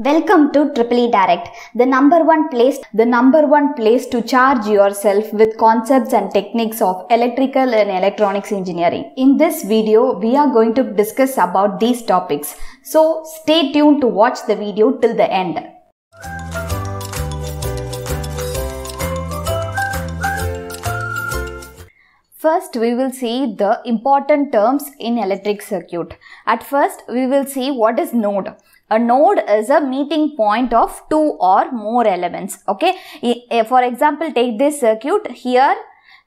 Welcome to Triple E Direct, the number one place, the number one place to charge yourself with concepts and techniques of electrical and electronics engineering. In this video, we are going to discuss about these topics. So stay tuned to watch the video till the end. First, we will see the important terms in electric circuit. At first, we will see what is node. A node is a meeting point of two or more elements. Okay. For example, take this circuit here.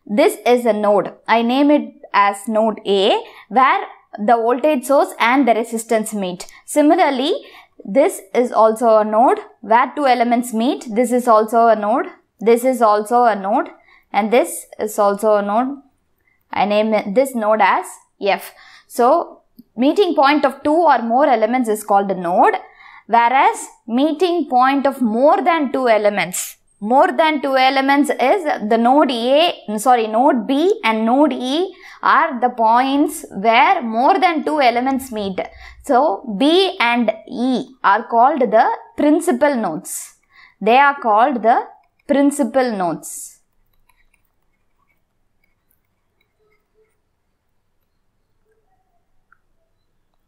This is a node. I name it as node A where the voltage source and the resistance meet. Similarly, this is also a node where two elements meet. This is also a node. This is also a node and this is also a node. I name this node as F. So, meeting point of two or more elements is called a node whereas meeting point of more than two elements more than two elements is the node A sorry node B and node E are the points where more than two elements meet. So B and E are called the principal nodes. They are called the principal nodes.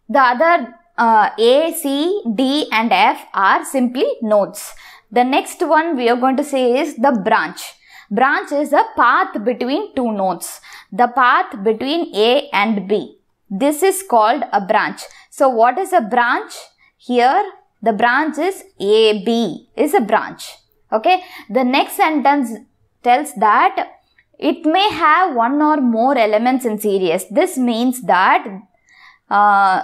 The other uh, A, C, D and F are simply nodes. The next one we are going to say is the branch. Branch is a path between two nodes. The path between A and B. This is called a branch. So what is a branch? Here the branch is AB is a branch. Okay. The next sentence tells that it may have one or more elements in series. This means that uh,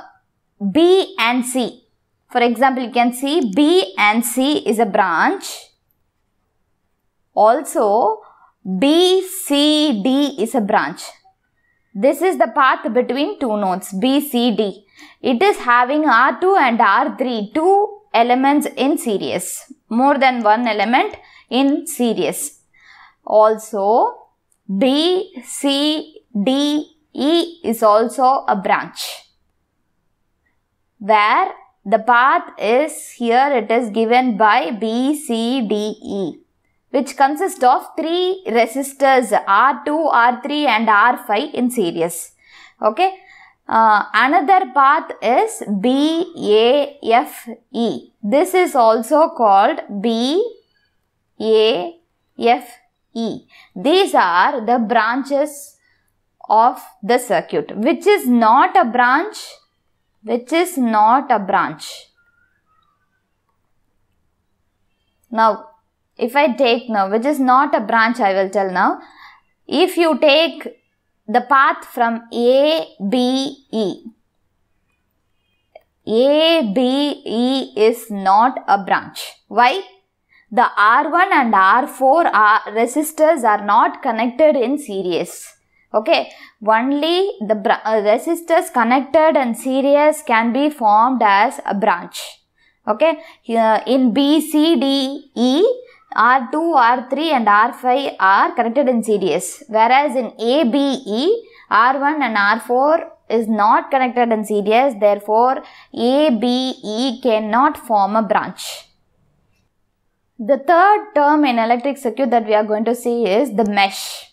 B and C. For example, you can see B and C is a branch. Also, B, C, D is a branch. This is the path between two nodes B, C, D. It is having R2 and R3, two elements in series. More than one element in series. Also, B, C, D, E is also a branch where the path is here it is given by B, C, D, E which consists of three resistors R2, R3 and R5 in series. Okay. Uh, another path is B, A, F, E. This is also called B, A, F, E. These are the branches of the circuit. Which is not a branch? Which is not a branch. Now, if I take now, which is not a branch, I will tell now. If you take the path from A, B, E, A, B, E is not a branch. Why? The R1 and R4 are resistors are not connected in series. Okay, only the uh, resistors connected and series can be formed as a branch. Okay, here in B, C, D, E, R2, R3 and R5 are connected in series. Whereas in A, B, E, R1 and R4 is not connected in series. Therefore, A, B, E cannot form a branch. The third term in electric circuit that we are going to see is the mesh.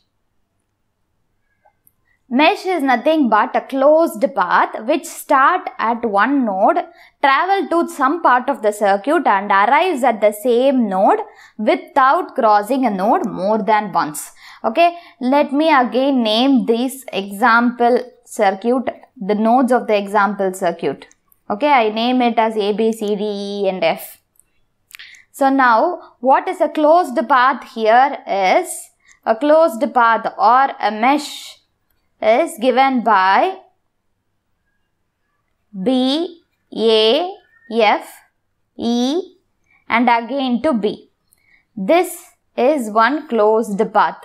Mesh is nothing but a closed path which start at one node, travel to some part of the circuit and arrives at the same node without crossing a node more than once. Okay, let me again name this example circuit, the nodes of the example circuit. Okay, I name it as A, B, C, D, E and F. So now, what is a closed path here is a closed path or a mesh is given by B, A, F, E and again to B. This is one closed path.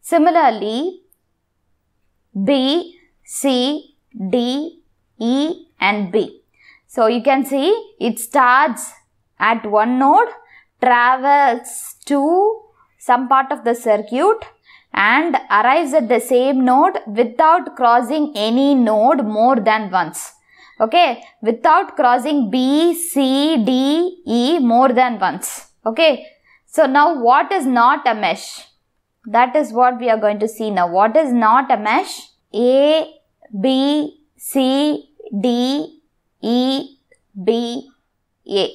Similarly, B, C, D, E and B. So you can see it starts at one node, travels to some part of the circuit and arrives at the same node without crossing any node more than once. okay? Without crossing b c d e more than once. Okay? So now what is not a mesh? That is what we are going to see now. What is not a mesh? A b c d e b a.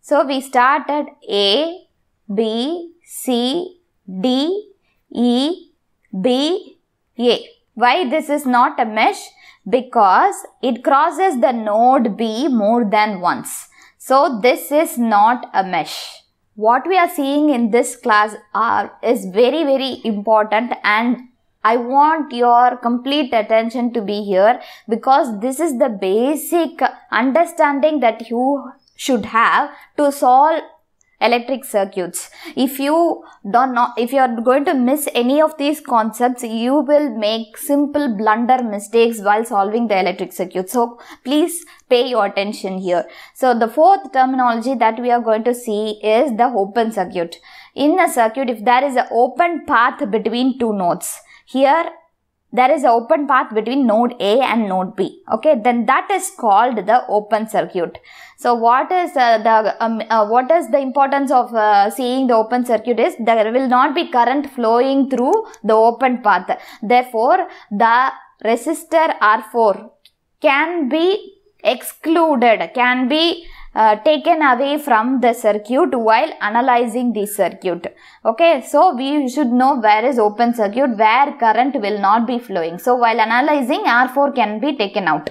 So we start at a b c d e b a why this is not a mesh because it crosses the node B more than once. So this is not a mesh. What we are seeing in this class are, is very very important and I want your complete attention to be here because this is the basic understanding that you should have to solve electric circuits. If you don't know if you are going to miss any of these concepts you will make simple blunder mistakes while solving the electric circuit. So please pay your attention here. So the fourth terminology that we are going to see is the open circuit. In a circuit if there is an open path between two nodes here there is an open path between node A and node B. Okay, then that is called the open circuit. So what is uh, the um, uh, what is the importance of uh, seeing the open circuit is there will not be current flowing through the open path. Therefore, the resistor R4 can be excluded, can be uh, taken away from the circuit while analyzing the circuit. Okay, so we should know where is open circuit, where current will not be flowing. So while analyzing R4 can be taken out.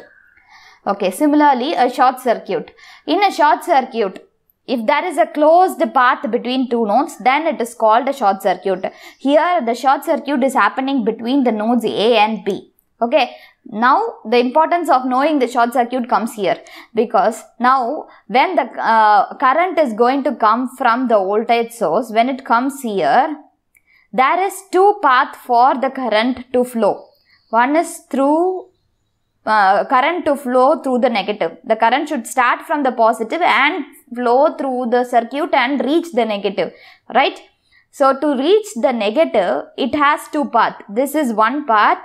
Okay, similarly a short circuit. In a short circuit, if there is a closed path between two nodes, then it is called a short circuit. Here the short circuit is happening between the nodes A and B. Okay, now the importance of knowing the short circuit comes here. Because now when the uh, current is going to come from the voltage source when it comes here there is two path for the current to flow. One is through uh, current to flow through the negative. The current should start from the positive and flow through the circuit and reach the negative right? So to reach the negative it has two path. This is one path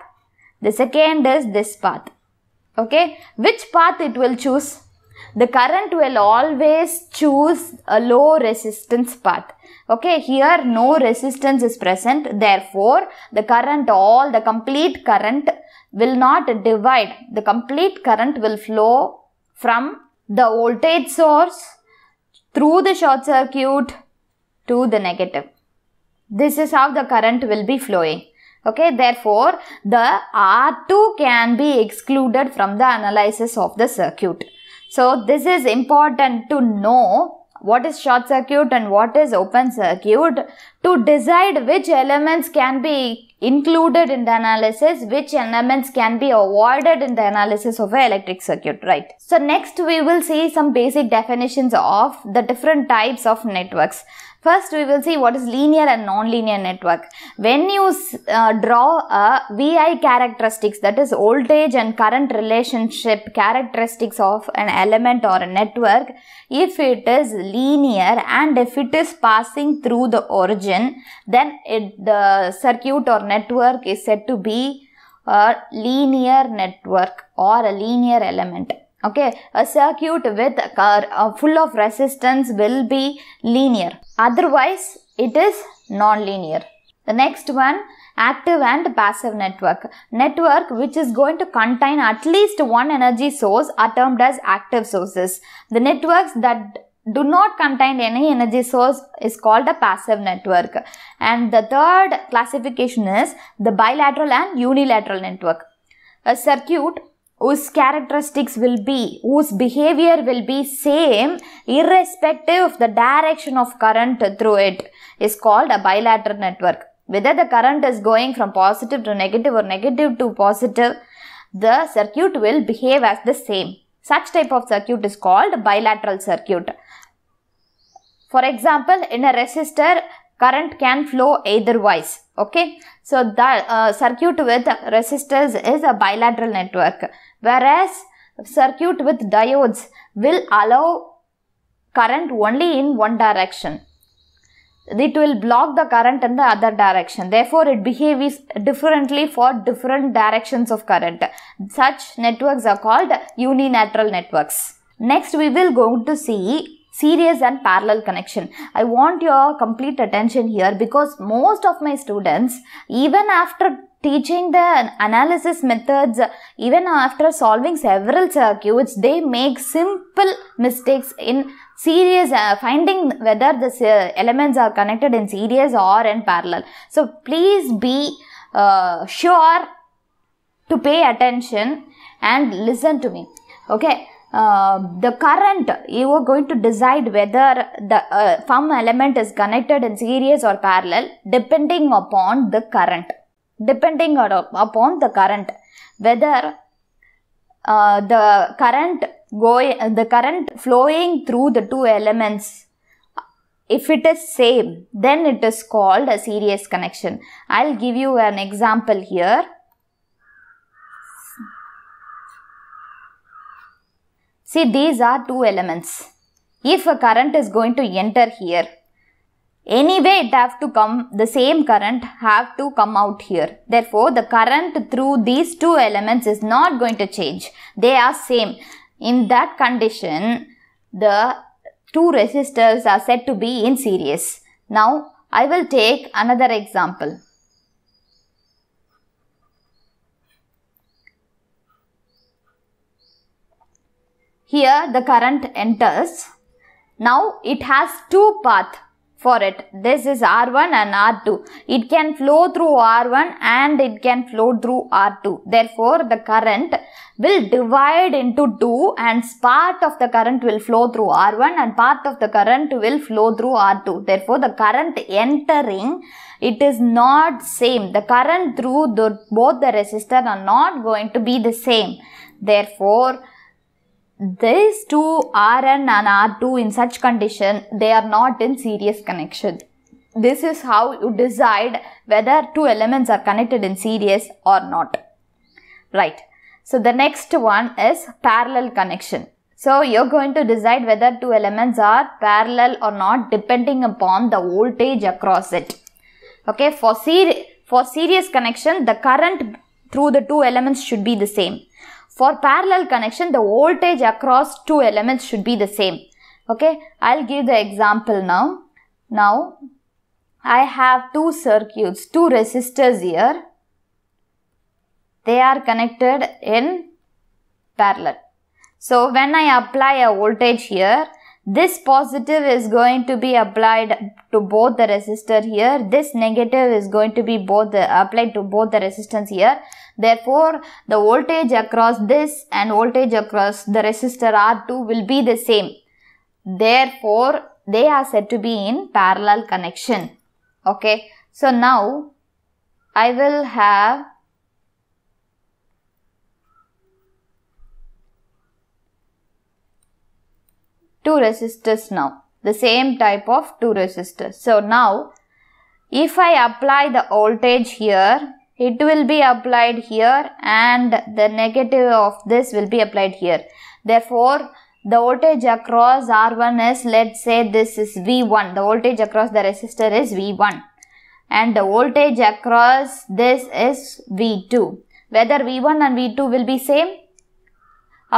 the second is this path. Okay. Which path it will choose? The current will always choose a low resistance path. Okay. Here no resistance is present. Therefore, the current, all the complete current will not divide. The complete current will flow from the voltage source through the short circuit to the negative. This is how the current will be flowing. Okay, therefore, the R2 can be excluded from the analysis of the circuit. So, this is important to know what is short circuit and what is open circuit to decide which elements can be included in the analysis, which elements can be avoided in the analysis of an electric circuit, right? So next we will see some basic definitions of the different types of networks. First, we will see what is linear and non-linear network. When you uh, draw a VI characteristics, that is voltage and current relationship characteristics of an element or a network, if it is linear and if it is passing through the origin, then it, the circuit or network is said to be a linear network or a linear element okay a circuit with uh, full of resistance will be linear. Otherwise it is non-linear. The next one active and passive network. Network which is going to contain at least one energy source are termed as active sources. The networks that do not contain any energy source is called a passive network. And the third classification is the bilateral and unilateral network. A circuit whose characteristics will be, whose behavior will be same irrespective of the direction of current through it is called a bilateral network. Whether the current is going from positive to negative or negative to positive, the circuit will behave as the same. Such type of circuit is called bilateral circuit. For example, in a resistor, current can flow either wise. Okay. So, the uh, circuit with resistors is a bilateral network whereas circuit with diodes will allow current only in one direction. it will block the current in the other direction. Therefore, it behaves differently for different directions of current. Such networks are called unilateral networks. Next, we will go to see series and parallel connection. I want your complete attention here because most of my students, even after teaching the analysis methods, even after solving several circuits, they make simple mistakes in series, uh, finding whether the elements are connected in series or in parallel. So please be uh, sure to pay attention and listen to me. Okay. Uh, the current you are going to decide whether the uh, some element is connected in series or parallel depending upon the current depending on, upon the current. Whether uh, the current going the current flowing through the two elements if it is same then it is called a series connection. I'll give you an example here. See these are two elements. If a current is going to enter here anyway it have to come the same current have to come out here. Therefore the current through these two elements is not going to change. They are same. In that condition the two resistors are said to be in series. Now i will take another example. Here the current enters. Now it has two paths for it. This is R1 and R2. It can flow through R1 and it can flow through R2. Therefore, the current will divide into two and part of the current will flow through R1 and part of the current will flow through R2. Therefore, the current entering it is not same. The current through the, both the resistor are not going to be the same. Therefore, these two Rn and R2 in such condition, they are not in series connection. This is how you decide whether two elements are connected in series or not. Right. So the next one is parallel connection. So you're going to decide whether two elements are parallel or not depending upon the voltage across it. Okay, for, ser for series connection, the current through the two elements should be the same. For parallel connection, the voltage across two elements should be the same. Okay, I'll give the example now. Now, I have two circuits, two resistors here. They are connected in parallel. So, when I apply a voltage here, this positive is going to be applied to both the resistor here. This negative is going to be both the, applied to both the resistance here. Therefore, the voltage across this and voltage across the resistor R2 will be the same. Therefore, they are said to be in parallel connection. Okay. So, now I will have two resistors now. The same type of two resistors. So, now if I apply the voltage here it will be applied here and the negative of this will be applied here. Therefore, the voltage across R1 is, let's say this is V1. The voltage across the resistor is V1. And the voltage across this is V2. Whether V1 and V2 will be same?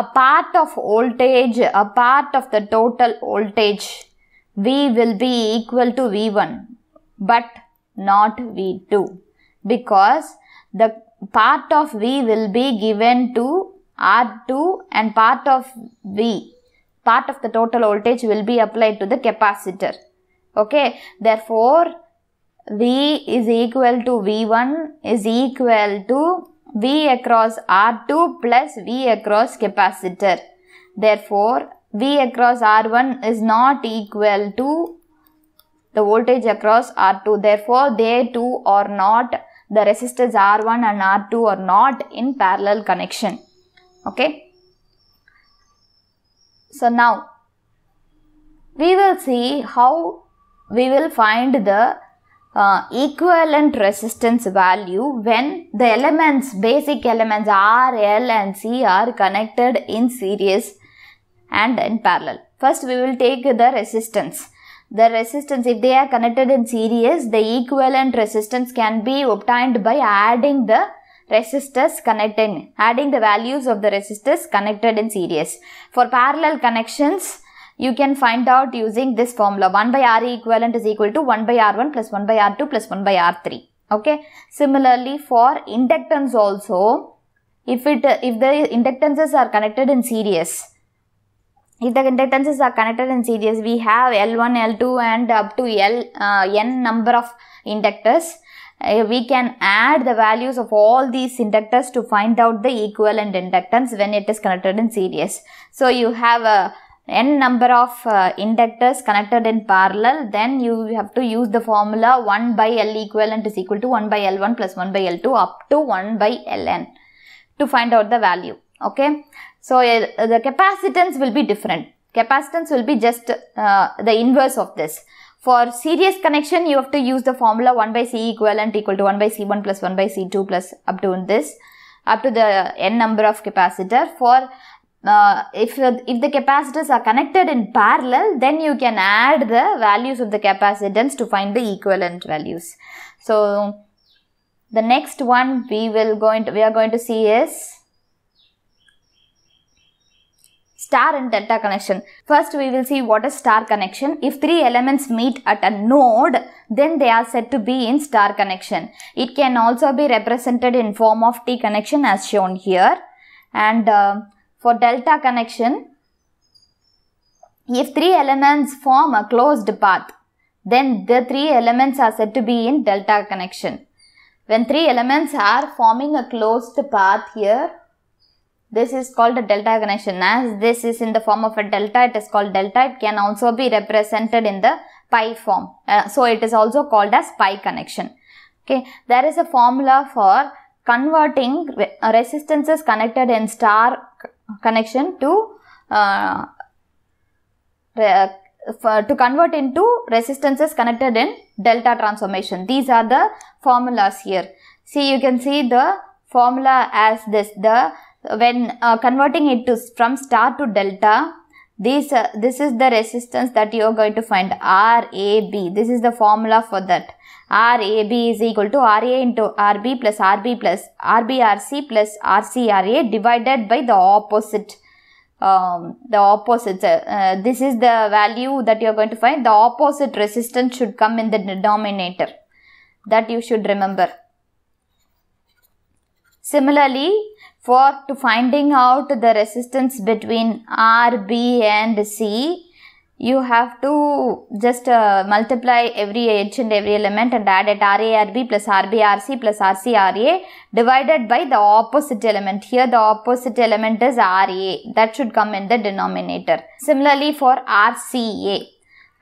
A part of voltage, a part of the total voltage V will be equal to V1, but not V2 because the part of V will be given to R2 and part of V, part of the total voltage will be applied to the capacitor. Okay, therefore V is equal to V1 is equal to V across R2 plus V across capacitor. Therefore, V across R1 is not equal to the voltage across R2. Therefore, they two are not the resistors R1 and R2 are not in parallel connection. Okay. So now we will see how we will find the uh, equivalent resistance value when the elements, basic elements R, L and C are connected in series and in parallel. First we will take the resistance. the resistance if they are connected in series the equivalent resistance can be obtained by adding the resistors connected adding the values of the resistors connected in series for parallel connections you can find out using this formula. 1 by R equivalent is equal to 1 by R1 plus 1 by R2 plus 1 by R3 okay? Similarly for inductance also if it if the inductances are connected in series if the inductances are connected in series we have L1 L2 and up to L uh, n number of inductors. Uh, we can add the values of all these inductors to find out the equivalent inductance when it is connected in series. So you have a n number of uh, inductors connected in parallel then you have to use the formula 1 by L equivalent is equal to 1 by L1 plus 1 by L2 up to 1 by Ln to find out the value okay? So uh, the capacitance will be different. Capacitance will be just uh, the inverse of this. For series connection you have to use the formula 1 by C equivalent equal to 1 by C1 plus 1 by C2 plus up to this up to the n number of capacitor. For if, if the capacitors are connected in parallel, then you can add the values of the capacitance to find the equivalent values. So, the next one we will going to, we are going to see is star and delta connection. First we will see what is star connection. If three elements meet at a node, then they are said to be in star connection. It can also be represented in form of T connection as shown here. And uh, for delta connection, if three elements form a closed path, then the three elements are said to be in delta connection. When three elements are forming a closed path here, this is called a delta connection. As this is in the form of a delta, it is called delta. It can also be represented in the pi form. Uh, so, it is also called as pi connection. Okay, there is a formula for converting resistances connected in star connection to uh, to convert into resistances connected in delta transformation. These are the formulas here. See, you can see the formula as this. The when uh, converting it to from star to delta, this uh, this is the resistance that you are going to find RAB. This is the formula for that. RAB is equal to RA into RB plus RB plus RBRC plus RCRA divided by the opposite. Um, the opposite. Uh, uh, this is the value that you are going to find. The opposite resistance should come in the denominator. That you should remember. Similarly, for to finding out the resistance between RB and C, you have to just uh, multiply every edge and every element and add it RARB plus RBRC plus RCRA divided by the opposite element. Here the opposite element is RA. That should come in the denominator. Similarly for RCA.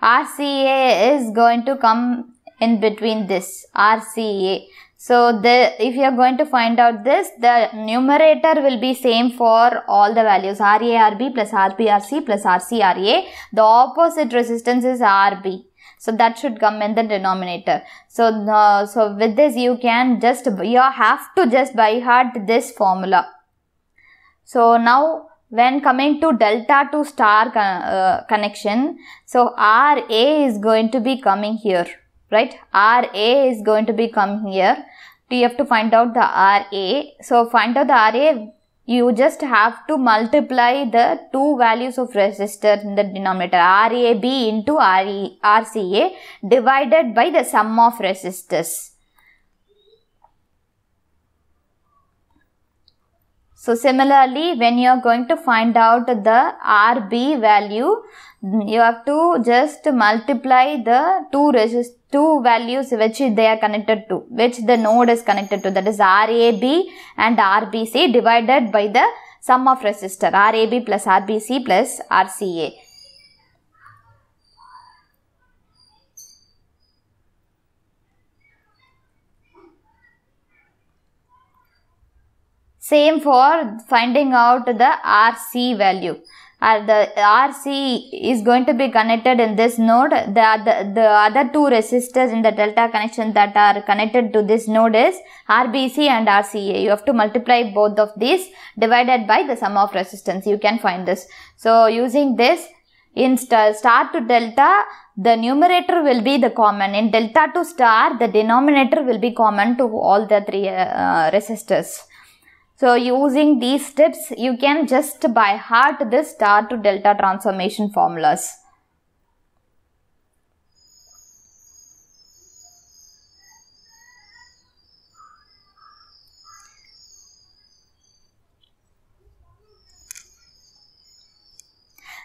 RCA is going to come in between this RCA. So the if you are going to find out this, the numerator will be same for all the values RARB plus RBRC plus RCRA. The opposite resistance is RB. So that should come in the denominator. So uh, so with this you can just you have to just by heart this formula. So now when coming to delta to star uh, connection, so RA is going to be coming here right RA is going to be coming here you have to find out the RA so find out the RA you just have to multiply the two values of resistor in the denominator RAB into RE, RCA divided by the sum of resistors. So similarly, when you are going to find out the RB value, you have to just multiply the two resist two values which they are connected to, which the node is connected to, that is RAB and RBC divided by the sum of resistor RAB plus RBC plus RCA. Same for finding out the RC value and the RC is going to be connected in this node. The, the, the other two resistors in the delta connection that are connected to this node is RBC and RCA. You have to multiply both of these divided by the sum of resistance. You can find this. So using this, In star, star to delta, the numerator will be the common. In delta to star, the denominator will be common to all the three uh, resistors. So using these tips, you can just by heart this star to delta transformation formulas.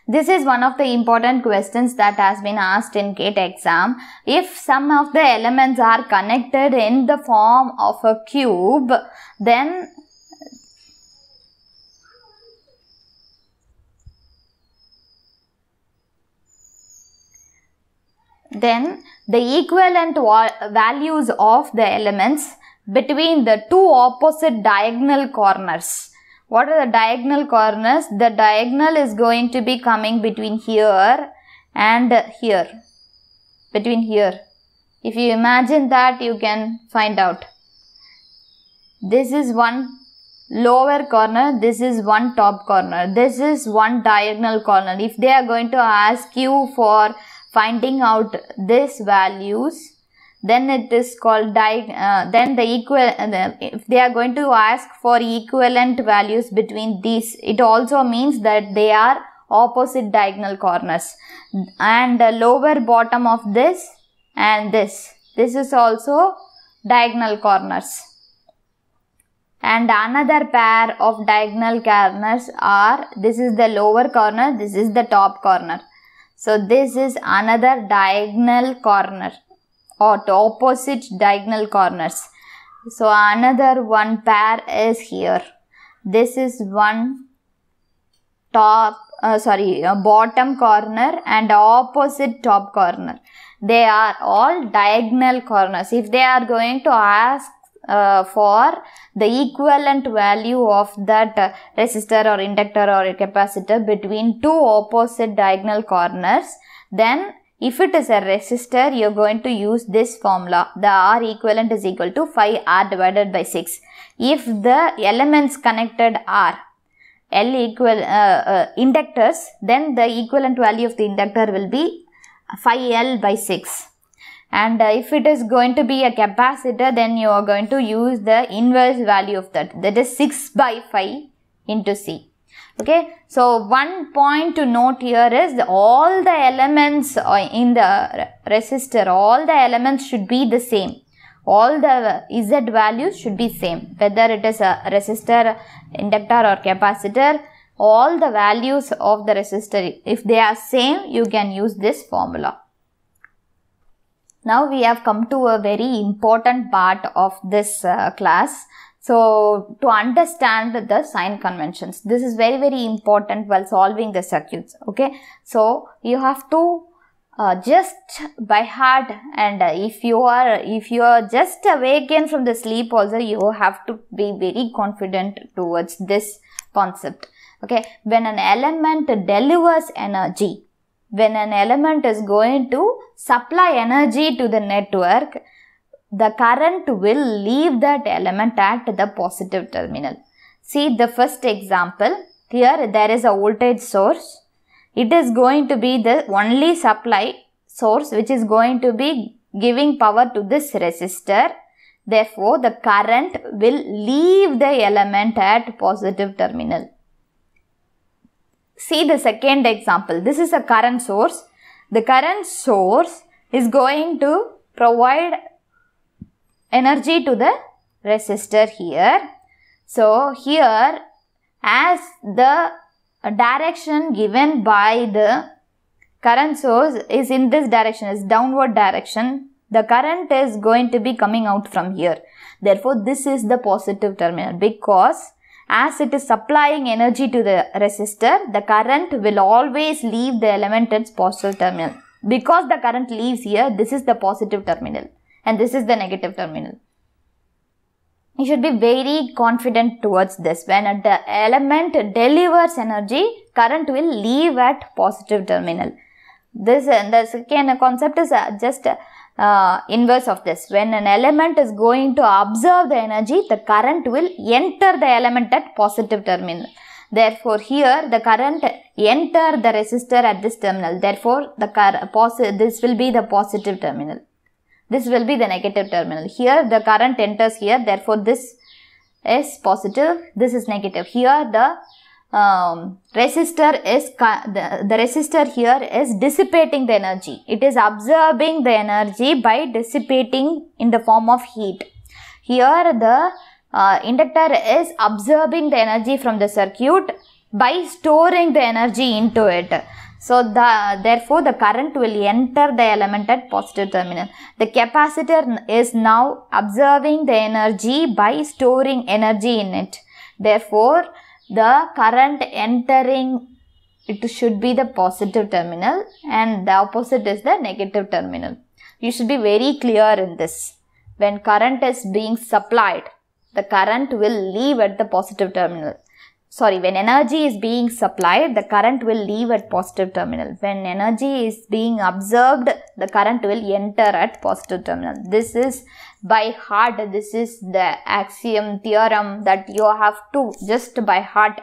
This is one of the important questions that has been asked in GATE exam. If some of the elements are connected in the form of a cube, then then the equivalent values of the elements between the two opposite diagonal corners what are the diagonal corners? The diagonal is going to be coming between here and here. Between here. If you imagine that, you can find out. This is one lower corner. This is one top corner. This is one diagonal corner. If they are going to ask you for finding out these values, then it is called uh, then the equal uh, if they are going to ask for equivalent values between these it also means that they are opposite diagonal corners. And the lower bottom of this and this this is also diagonal corners. And another pair of diagonal corners are this is the lower corner this is the top corner so this is another diagonal corner or to opposite diagonal corners. So another one pair is here. This is one top, uh, sorry, uh, bottom corner and opposite top corner. They are all diagonal corners. If they are going to ask uh, for the equivalent value of that uh, resistor or inductor or capacitor between two opposite diagonal corners, then if it is a resistor, you are going to use this formula. The R equivalent is equal to 5R divided by 6. If the elements connected are L equal uh, uh, inductors, then the equivalent value of the inductor will be 5L by 6. And uh, if it is going to be a capacitor, then you are going to use the inverse value of that. That is 6 by 5 into C. Okay? So one point to note here is all the elements uh, in the resistor all the elements should be the same. All the z values should be same. Whether it is a resistor inductor or capacitor all the values of the resistor if they are same you can use this formula now we have come to a very important part of this uh, class so to understand the sign conventions, this is very, very important while solving the circuits. Okay. So you have to uh, just by heart and uh, if you are if you are just awakened from the sleep also you have to be very confident towards this concept okay when an element delivers energy when an element is going to supply energy to the network the current will leave that element at the positive terminal. See the first example. Here there is a voltage source. It is going to be the only supply source which is going to be giving power to this resistor. Therefore, the current will leave the element at positive terminal. See the second example. This is a current source. The current source is going to provide energy to the resistor here. So, here as the direction given by the current source is in this direction, is downward direction, the current is going to be coming out from here. Therefore, this is the positive terminal because as it is supplying energy to the resistor, the current will always leave the element at its positive terminal. Because the current leaves here, this is the positive terminal and this is the negative terminal. You should be very confident towards this. When the element delivers energy, current will leave at positive terminal. This and the second concept is uh, just uh, inverse of this. When an element is going to absorb the energy, the current will enter the element at positive terminal. Therefore, here the current enter the resistor at this terminal. Therefore, the this will be the positive terminal. This will be the negative terminal. Here the current enters here. Therefore, this is positive. This is negative. Here the um, resistor is the, the resistor here is dissipating the energy. It is absorbing the energy by dissipating in the form of heat. Here the uh, inductor is absorbing the energy from the circuit by storing the energy into it. So the therefore the current will enter the element at positive terminal. The capacitor is now absorbing the energy by storing energy in it. Therefore the current entering it should be the positive terminal and the opposite is the negative terminal. You should be very clear in this. When current is being supplied, the current will leave at the positive terminal sorry when energy is being supplied the current will leave at positive terminal when energy is being observed, the current will enter at positive terminal this is by heart this is the axiom theorem that you have to just by heart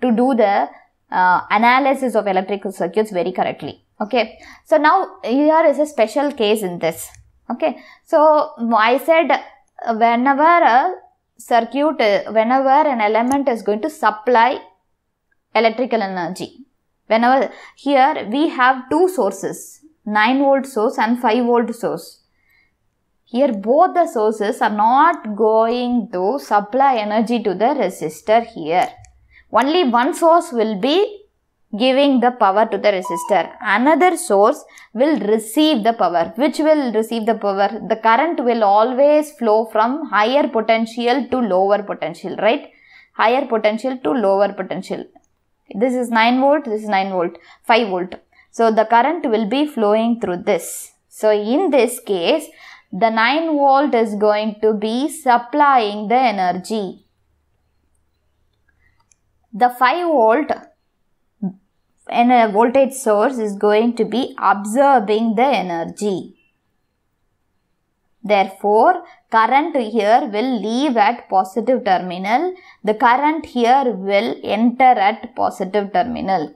to do the uh, analysis of electrical circuits very correctly okay so now here is a special case in this okay so i said whenever a circuit whenever an element is going to supply electrical energy. Whenever here we have two sources 9 volt source and 5 volt source. Here both the sources are not going to supply energy to the resistor here. Only one source will be giving the power to the resistor. Another source will receive the power. Which will receive the power? The current will always flow from higher potential to lower potential, right? Higher potential to lower potential. This is 9 volt, this is 9 volt, 5 volt. So the current will be flowing through this. So in this case, the 9 volt is going to be supplying the energy. The 5 volt and a voltage source is going to be absorbing the energy. Therefore, current here will leave at positive terminal. The current here will enter at positive terminal.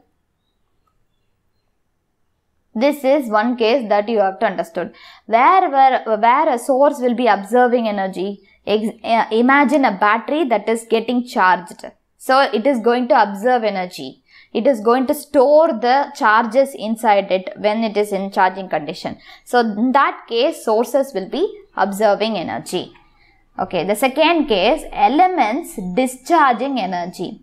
This is one case that you have to understood. Where, where, where a source will be observing energy, uh, imagine a battery that is getting charged. So, it is going to observe energy it is going to store the charges inside it when it is in charging condition. So in that case sources will be observing energy. Okay, the second case elements discharging energy.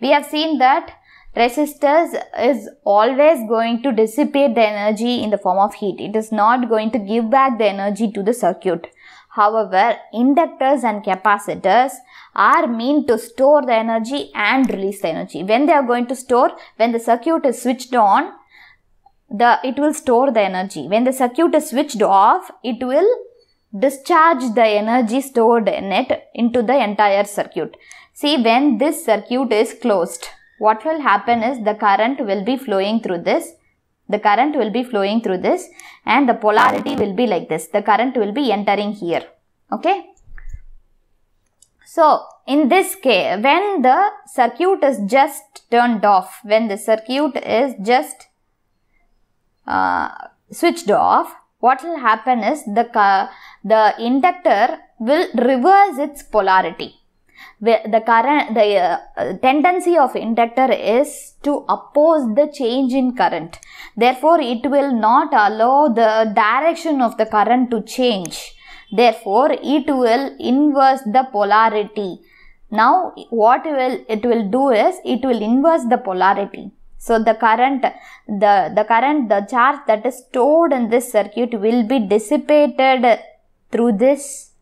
We have seen that resistors is always going to dissipate the energy in the form of heat. It is not going to give back the energy to the circuit. However, inductors and capacitors are meant to store the energy and release the energy. When they are going to store, when the circuit is switched on, the it will store the energy. When the circuit is switched off, it will discharge the energy stored in it into the entire circuit. See, when this circuit is closed, what will happen is the current will be flowing through this the current will be flowing through this and the polarity will be like this. The current will be entering here. Okay. So, in this case, when the circuit is just turned off, when the circuit is just uh, switched off, what will happen is the, the inductor will reverse its polarity the current the uh, tendency of inductor is to oppose the change in current. Therefore it will not allow the direction of the current to change. Therefore it will inverse the polarity. Now what will it will do is it will inverse the polarity. So the current the the current the charge that is stored in this circuit will be dissipated through this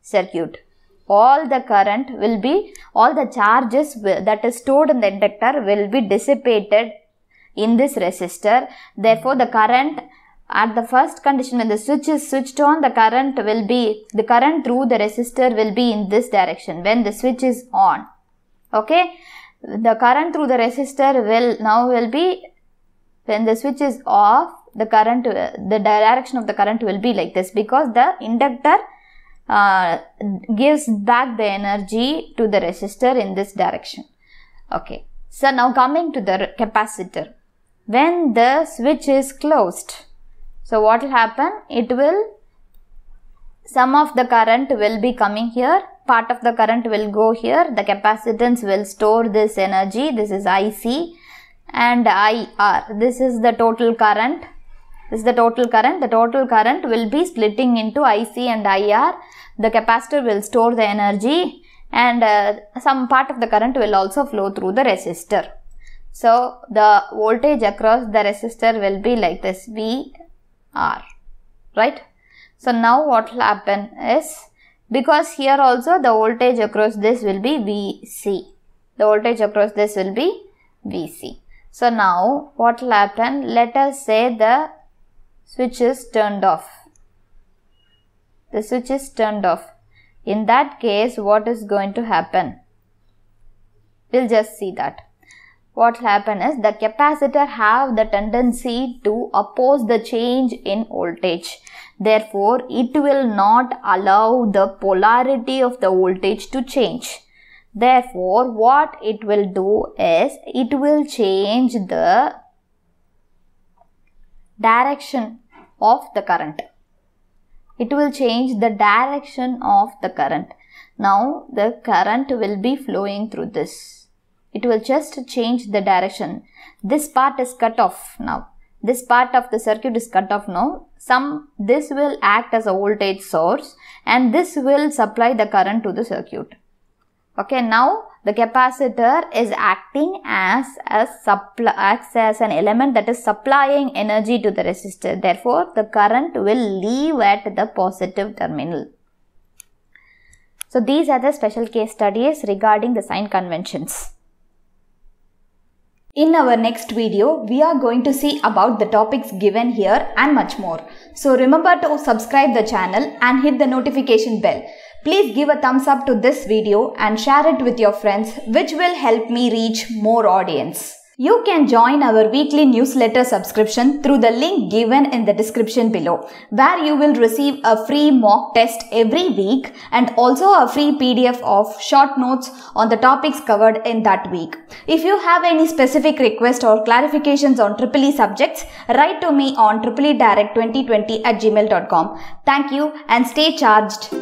circuit all the current will be, all the charges that is stored in the inductor will be dissipated in this resistor. Therefore, the current at the first condition when the switch is switched on, the current will be, the current through the resistor will be in this direction when the switch is on. Okay. The current through the resistor will now will be, when the switch is off, the current, the direction of the current will be like this because the inductor uh, gives back the energy to the resistor in this direction. Okay. So now coming to the capacitor. When the switch is closed, so what will happen? It will, some of the current will be coming here, part of the current will go here, the capacitance will store this energy, this is IC and IR, this is the total current, this is the total current, the total current will be splitting into IC and IR, the capacitor will store the energy and uh, some part of the current will also flow through the resistor. So, the voltage across the resistor will be like this VR, right? So, now what will happen is, because here also the voltage across this will be VC. The voltage across this will be VC. So, now what will happen? Let us say the switch is turned off. The switch is turned off. In that case, what is going to happen? We'll just see that what will happen is the capacitor have the tendency to oppose the change in voltage. Therefore, it will not allow the polarity of the voltage to change. Therefore, what it will do is it will change the direction of the current. It will change the direction of the current. Now, the current will be flowing through this it will just change the direction. This part is cut off now. This part of the circuit is cut off now. Some, this will act as a voltage source and this will supply the current to the circuit. Okay, now the capacitor is acting as a supply, acts as an element that is supplying energy to the resistor. Therefore, the current will leave at the positive terminal. So, these are the special case studies regarding the sign conventions. In our next video, we are going to see about the topics given here and much more. So remember to subscribe the channel and hit the notification bell. Please give a thumbs up to this video and share it with your friends which will help me reach more audience. You can join our weekly newsletter subscription through the link given in the description below, where you will receive a free mock test every week and also a free PDF of short notes on the topics covered in that week. If you have any specific request or clarifications on Triple E subjects, write to me on tripledirect2020 at gmail.com. Thank you and stay charged.